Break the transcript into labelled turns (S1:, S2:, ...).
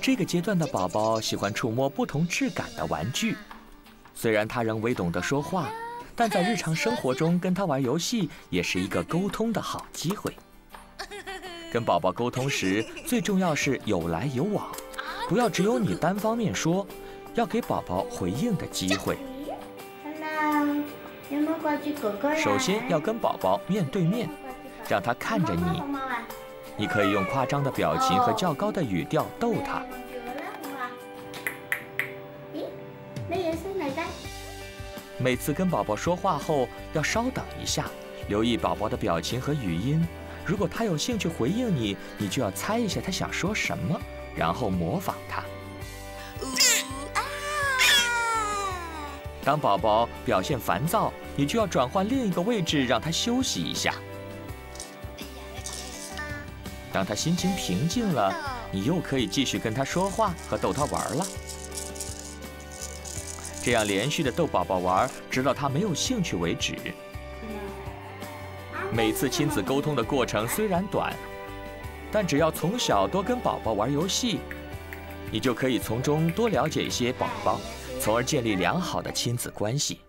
S1: 这个阶段的宝宝喜欢触摸不同质感的玩具，虽然他仍未懂得说话，但在日常生活中跟他玩游戏也是一个沟通的好机会。跟宝宝沟通时，最重要是有来有往，不要只有你单方面说，要给宝宝回应的机会。首先要跟宝宝面对面，让他看着你。你可以用夸张的表情和较高的语调逗他。每次跟宝宝说话后，要稍等一下，留意宝宝的表情和语音。如果他有兴趣回应你，你就要猜一下他想说什么，然后模仿他。当宝宝表现烦躁，你就要转换另一个位置，让他休息一下。当他心情平静了，你又可以继续跟他说话和逗他玩了。这样连续的逗宝宝玩，直到他没有兴趣为止。每次亲子沟通的过程虽然短，但只要从小多跟宝宝玩游戏，你就可以从中多了解一些宝宝，从而建立良好的亲子关系。